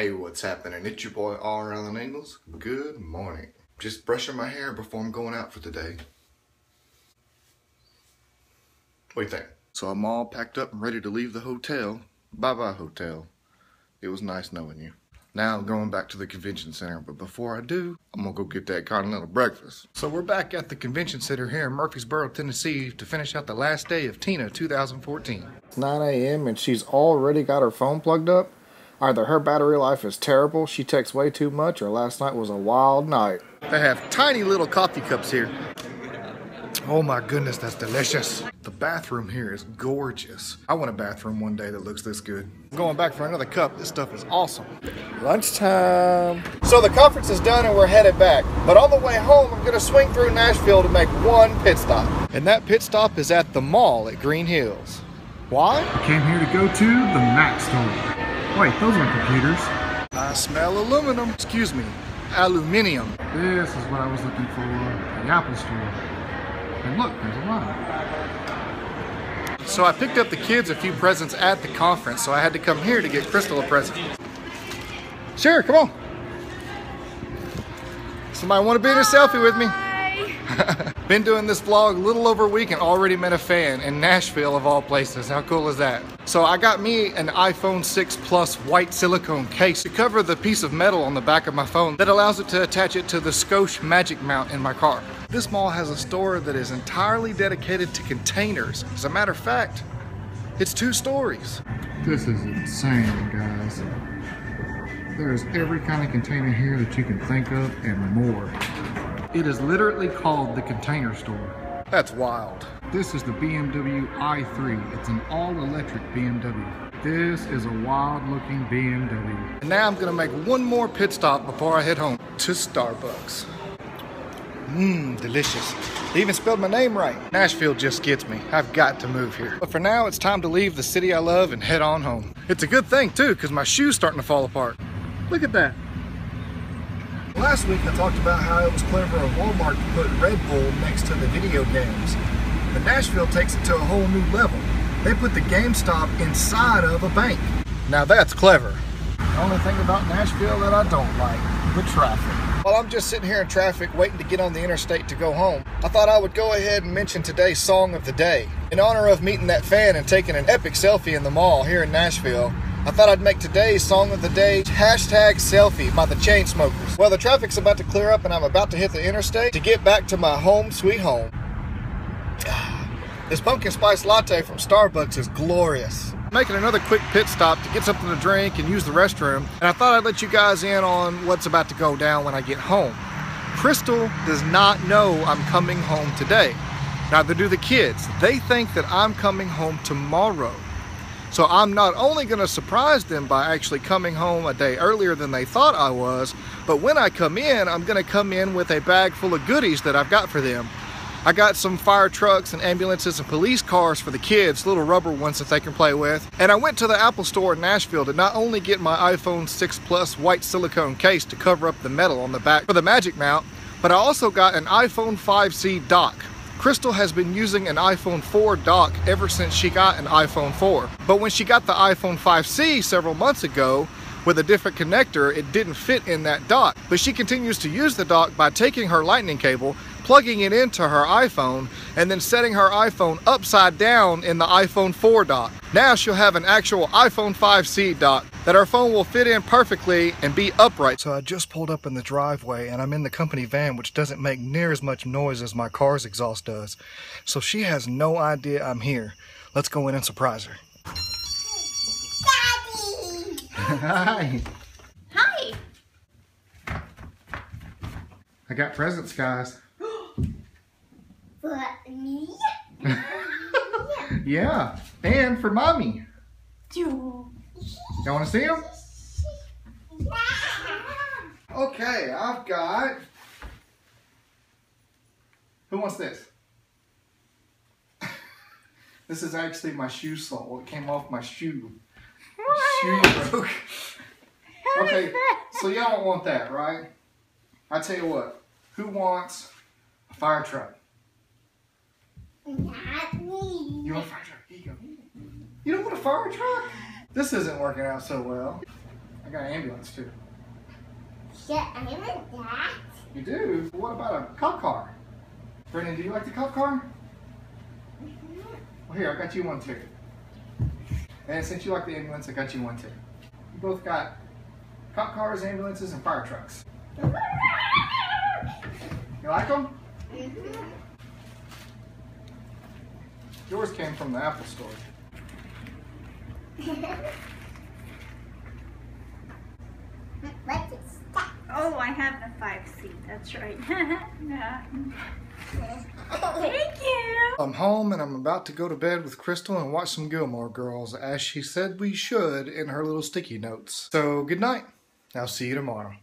Hey, what's happening? It's your boy R. Alan Ingalls. Good morning. Just brushing my hair before I'm going out for the day. What do you think? So I'm all packed up and ready to leave the hotel. Bye bye, hotel. It was nice knowing you. Now I'm going back to the convention center, but before I do, I'm gonna go get that continental breakfast. So we're back at the convention center here in Murfreesboro, Tennessee to finish out the last day of TENA 2014. It's 9 a.m. and she's already got her phone plugged up. Either her battery life is terrible, she takes way too much, or last night was a wild night. They have tiny little coffee cups here. Oh my goodness, that's delicious. The bathroom here is gorgeous. I want a bathroom one day that looks this good. Going back for another cup. This stuff is awesome. Lunchtime. So the conference is done and we're headed back. But on the way home, I'm gonna swing through Nashville to make one pit stop. And that pit stop is at the mall at Green Hills. Why? I came here to go to the Mac store. Wait, those aren't computers. I smell aluminum. Excuse me, aluminium. This is what I was looking for, the Apple store. And look, there's a line. So I picked up the kids a few presents at the conference, so I had to come here to get Krystal a present. Sure, come on. Somebody want to be in a selfie with me? Been doing this vlog a little over a week and already met a fan in Nashville of all places. How cool is that? So I got me an iPhone 6 Plus white silicone case to cover the piece of metal on the back of my phone that allows it to attach it to the Scosche Magic Mount in my car. This mall has a store that is entirely dedicated to containers. As a matter of fact, it's two stories. This is insane, guys. There's every kind of container here that you can think of and more. It is literally called the Container Store. That's wild. This is the BMW i3. It's an all-electric BMW. This is a wild-looking BMW. And now I'm gonna make one more pit stop before I head home to Starbucks. Mmm, delicious. They even spelled my name right. Nashville just gets me. I've got to move here. But for now, it's time to leave the city I love and head on home. It's a good thing too, because my shoe's starting to fall apart. Look at that. Last week I talked about how it was clever of Walmart to put Red Bull next to the video games. But Nashville takes it to a whole new level. They put the GameStop inside of a bank. Now that's clever. The only thing about Nashville that I don't like, the traffic. While I'm just sitting here in traffic waiting to get on the interstate to go home, I thought I would go ahead and mention today's song of the day. In honor of meeting that fan and taking an epic selfie in the mall here in Nashville, I thought I'd make today's song of the day hashtag selfie by the Chainsmokers. Well, the traffic's about to clear up and I'm about to hit the interstate to get back to my home sweet home. This pumpkin spice latte from Starbucks is glorious. Making another quick pit stop to get something to drink and use the restroom, and I thought I'd let you guys in on what's about to go down when I get home. Krystal does not know I'm coming home today. Neither do the kids. They think that I'm coming home tomorrow. So I'm not only going to surprise them by actually coming home a day earlier than they thought I was, but when I come in, I'm going to come in with a bag full of goodies that I've got for them. I got some fire trucks and ambulances and police cars for the kids, little rubber ones that they can play with. And I went to the Apple store in Nashville to not only get my iPhone 6 Plus white silicone case to cover up the metal on the back for the Magic Mount, but I also got an iPhone 5C dock. Krystal has been using an iPhone 4 dock ever since she got an iPhone 4. But when she got the iPhone 5C several months ago, with a different connector, it didn't fit in that dock. But she continues to use the dock by taking her lightning cable, plugging it into her iPhone, and then setting her iPhone upside down in the iPhone 4 dock. Now she'll have an actual iPhone 5C dock that our phone will fit in perfectly and be upright. So I just pulled up in the driveway and I'm in the company van, which doesn't make near as much noise as my car's exhaust does. So she has no idea I'm here. Let's go in and surprise her. Daddy! Hi. Hi. I got presents, guys. For me? Yeah, and for mommy. You. Y'all want to see them? Okay, I've got. Who wants this? this is actually my shoe sole. It came off my shoe. Shoe broke. Okay, so y'all don't want that, right? I tell you what. Who wants a fire truck? Not me. You want a fire truck? Here you go. You don't want a fire truck? This isn't working out so well. I got an ambulance too. Yeah, I'm in that. You do? What about a cop car? Brandon, do you like the cop car? Mm -hmm. Well, here, I got you one too. And since you like the ambulance, I got you one too. You both got cop cars, ambulances, and fire trucks. You like them? Mm -hmm. Yours came from the Apple store. Let's stop. Oh, I have the five seat. That's right. yeah. Thank you. I'm home and I'm about to go to bed with Krystal and watch some Gilmore Girls, as she said we should in her little sticky notes. So, good night. I'll see you tomorrow.